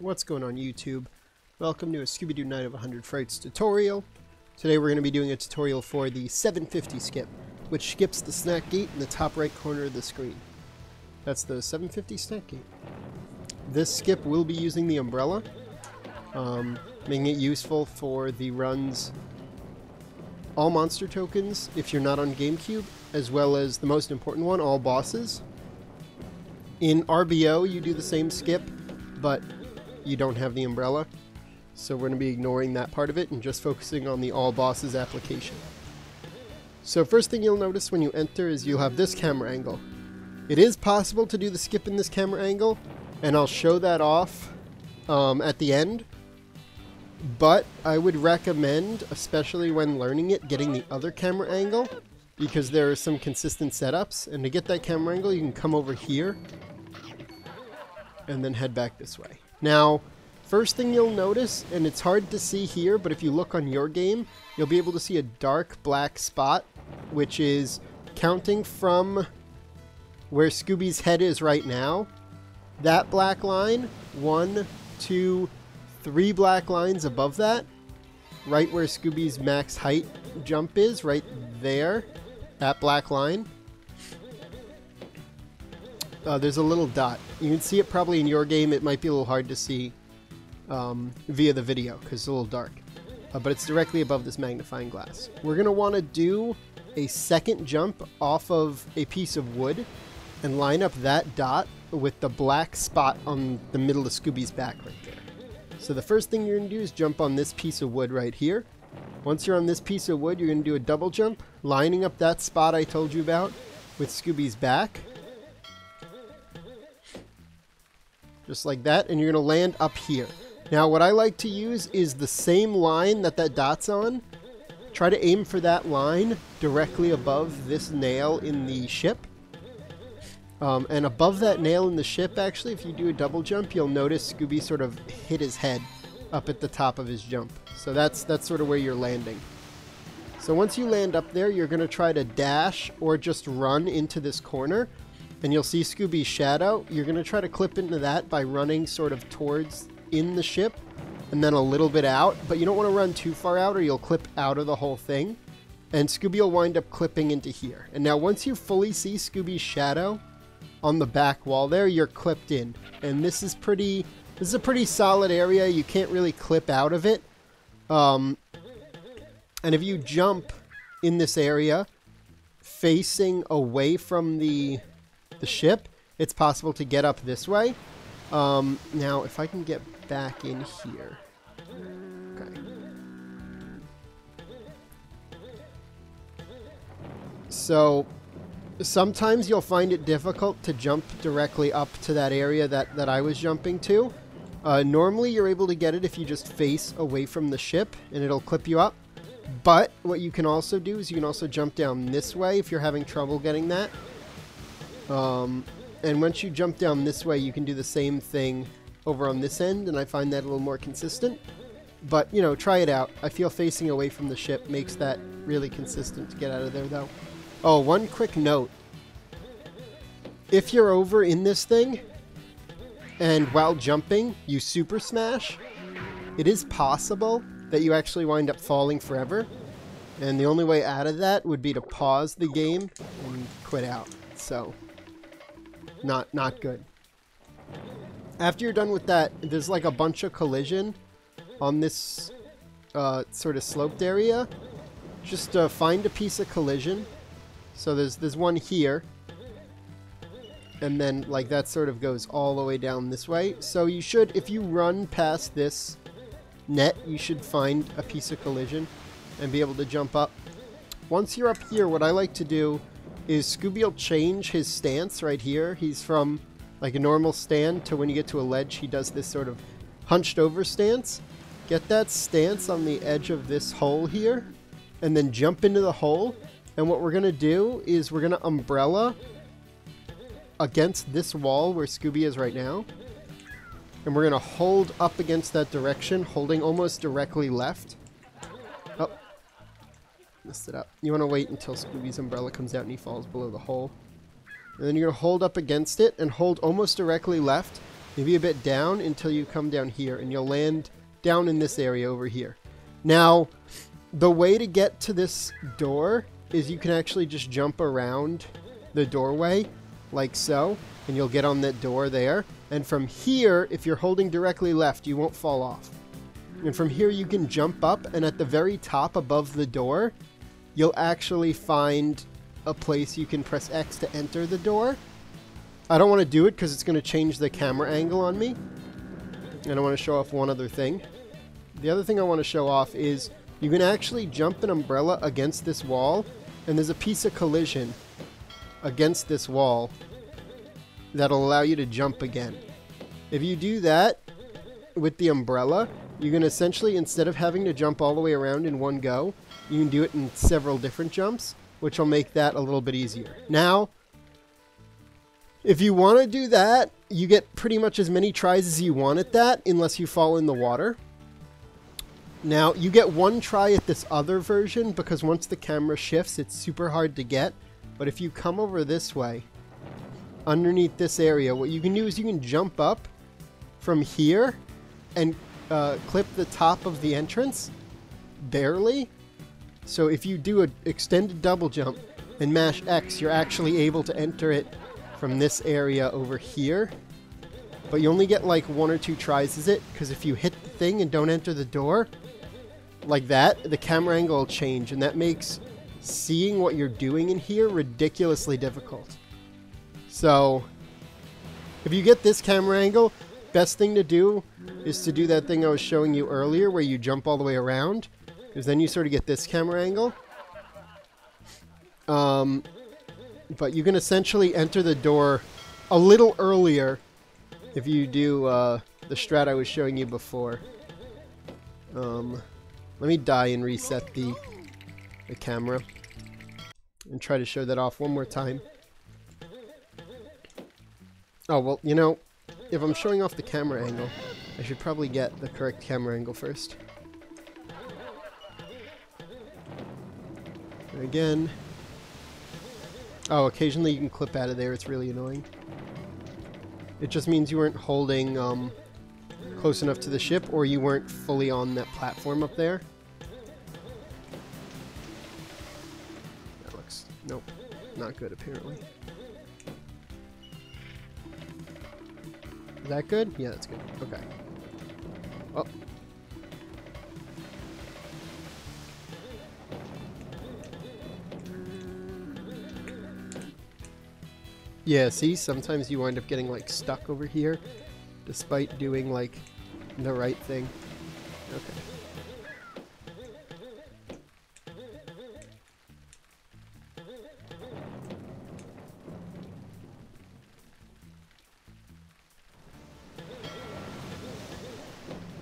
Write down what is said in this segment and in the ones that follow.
What's going on YouTube? Welcome to a Scooby-Doo Night of 100 Frights tutorial. Today we're going to be doing a tutorial for the 750 skip, which skips the snack gate in the top right corner of the screen. That's the 750 snack gate. This skip will be using the umbrella, um, making it useful for the runs all monster tokens if you're not on GameCube, as well as the most important one, all bosses. In RBO, you do the same skip, but you don't have the umbrella. So we're going to be ignoring that part of it and just focusing on the all bosses application. So first thing you'll notice when you enter is you'll have this camera angle. It is possible to do the skip in this camera angle, and I'll show that off um, at the end. But I would recommend, especially when learning it, getting the other camera angle because there are some consistent setups. And to get that camera angle, you can come over here and then head back this way. Now, first thing you'll notice, and it's hard to see here, but if you look on your game, you'll be able to see a dark black spot, which is counting from where Scooby's head is right now. That black line, one, two, three black lines above that, right where Scooby's max height jump is, right there, that black line. Uh, there's a little dot. You can see it probably in your game. It might be a little hard to see um, via the video because it's a little dark. Uh, but it's directly above this magnifying glass. We're going to want to do a second jump off of a piece of wood and line up that dot with the black spot on the middle of Scooby's back right there. So the first thing you're going to do is jump on this piece of wood right here. Once you're on this piece of wood, you're going to do a double jump, lining up that spot I told you about with Scooby's back. Just like that, and you're going to land up here. Now, what I like to use is the same line that that dot's on. Try to aim for that line directly above this nail in the ship. Um, and above that nail in the ship, actually, if you do a double jump, you'll notice Scooby sort of hit his head up at the top of his jump. So that's that's sort of where you're landing. So once you land up there, you're going to try to dash or just run into this corner. And you'll see Scooby's shadow. You're going to try to clip into that by running sort of towards in the ship and then a little bit out. But you don't want to run too far out or you'll clip out of the whole thing. And Scooby will wind up clipping into here. And now once you fully see Scooby's shadow, on the back wall there, you're clipped in. And this is pretty, this is a pretty solid area. You can't really clip out of it. Um, and if you jump in this area facing away from the, the ship, it's possible to get up this way. Um, now, if I can get back in here. Okay. So, sometimes you'll find it difficult to jump directly up to that area that, that I was jumping to. Uh, normally you're able to get it if you just face away from the ship and it'll clip you up. But what you can also do is you can also jump down this way if you're having trouble getting that. Um, and once you jump down this way, you can do the same thing over on this end, and I find that a little more consistent. But, you know, try it out. I feel facing away from the ship makes that really consistent to get out of there, though. Oh, one quick note. If you're over in this thing, and while jumping, you super smash, it is possible that you actually wind up falling forever. And the only way out of that would be to pause the game and quit out. So, not not good. After you're done with that, there's like a bunch of collision on this uh, sort of sloped area. Just uh, find a piece of collision. So there's there's one here. And then like that sort of goes all the way down this way. So you should, if you run past this net, you should find a piece of collision and be able to jump up. Once you're up here, what I like to do is Scooby will change his stance right here. He's from like a normal stand to when you get to a ledge, he does this sort of hunched over stance. Get that stance on the edge of this hole here and then jump into the hole. And what we're going to do is we're going to umbrella against this wall where Scooby is right now. And we're going to hold up against that direction, holding almost directly left. Oh. Messed it up. You want to wait until Scooby's umbrella comes out and he falls below the hole. And then you're going to hold up against it and hold almost directly left. maybe a bit down until you come down here and you'll land down in this area over here. Now, the way to get to this door is you can actually just jump around the doorway like so and you'll get on that door there. And from here, if you're holding directly left, you won't fall off. And from here, you can jump up, and at the very top above the door, you'll actually find a place you can press X to enter the door. I don't want to do it because it's going to change the camera angle on me. And I want to show off one other thing. The other thing I want to show off is you can actually jump an umbrella against this wall, and there's a piece of collision against this wall that'll allow you to jump again. If you do that with the umbrella, you can essentially, instead of having to jump all the way around in one go, you can do it in several different jumps, which will make that a little bit easier. Now, if you want to do that, you get pretty much as many tries as you want at that, unless you fall in the water. Now, you get one try at this other version, because once the camera shifts, it's super hard to get. But if you come over this way, underneath this area, what you can do is you can jump up from here and uh, clip the top of the entrance, barely. So if you do an extended double jump and mash X, you're actually able to enter it from this area over here. But you only get like one or two tries, is it? Because if you hit the thing and don't enter the door, like that, the camera angle will change, and that makes seeing what you're doing in here ridiculously difficult. So, if you get this camera angle, best thing to do is to do that thing I was showing you earlier where you jump all the way around, because then you sort of get this camera angle. Um, but you can essentially enter the door a little earlier if you do uh, the strat I was showing you before. Um, let me die and reset the, the camera and try to show that off one more time. Oh, well, you know, if I'm showing off the camera angle, I should probably get the correct camera angle first. And again. Oh, occasionally you can clip out of there, it's really annoying. It just means you weren't holding um, close enough to the ship, or you weren't fully on that platform up there. That looks... nope. Not good, apparently. Is that good? Yeah, that's good. Okay. Oh. Yeah, see, sometimes you wind up getting like stuck over here despite doing like the right thing. Okay.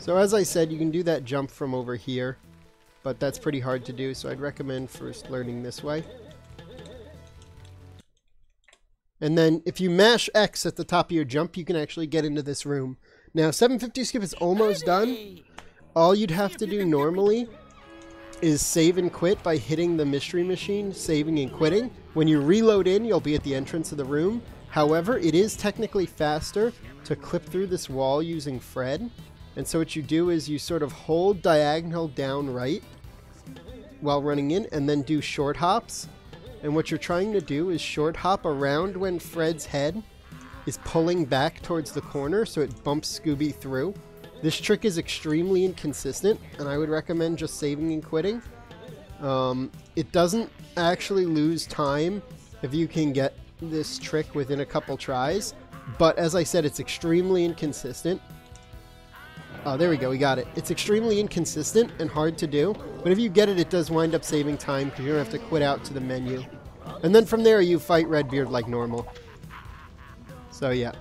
So as I said, you can do that jump from over here, but that's pretty hard to do, so I'd recommend first learning this way. And then if you mash X at the top of your jump, you can actually get into this room. Now, 750 skip is almost done. All you'd have to do normally is save and quit by hitting the mystery machine, saving and quitting. When you reload in, you'll be at the entrance of the room. However, it is technically faster to clip through this wall using Fred. And so what you do is you sort of hold diagonal down right while running in and then do short hops. And what you're trying to do is short hop around when Fred's head is pulling back towards the corner so it bumps Scooby through. This trick is extremely inconsistent and I would recommend just saving and quitting. Um, it doesn't actually lose time if you can get this trick within a couple tries, but as I said, it's extremely inconsistent. Oh, there we go. We got it. It's extremely inconsistent and hard to do, but if you get it, it does wind up saving time because you don't have to quit out to the menu. And then from there, you fight Redbeard like normal. So, yeah.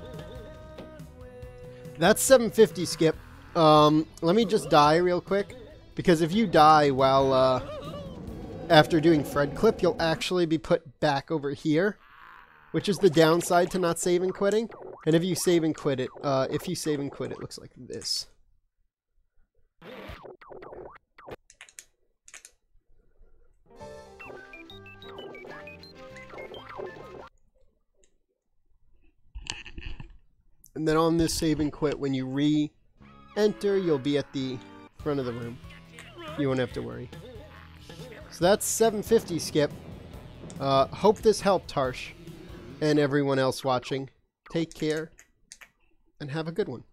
That's 750 skip. Um, let me just die real quick, because if you die while, uh, after doing Fred clip, you'll actually be put back over here, which is the downside to not saving quitting. And if you save and quit it, uh, if you save and quit, it looks like this. And then on this save and quit, when you re-enter, you'll be at the front of the room. You won't have to worry. So that's 750 skip. Uh, hope this helped, Harsh. And everyone else watching. Take care. And have a good one.